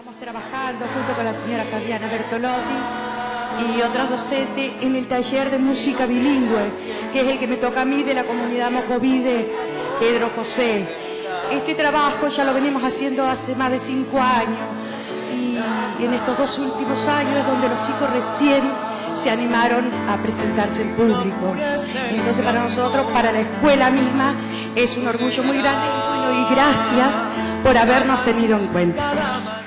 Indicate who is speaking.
Speaker 1: Estamos trabajando junto con la señora Fabiana Bertolotti y otros docentes en el taller de música bilingüe, que es el que me toca a mí de la comunidad Mocovide, Pedro José. Este trabajo ya lo venimos haciendo hace más de cinco años y en estos dos últimos años es donde los chicos recién se animaron a presentarse en público. Entonces para nosotros, para la escuela misma, es un orgullo muy grande y, bueno, y gracias por habernos tenido en cuenta.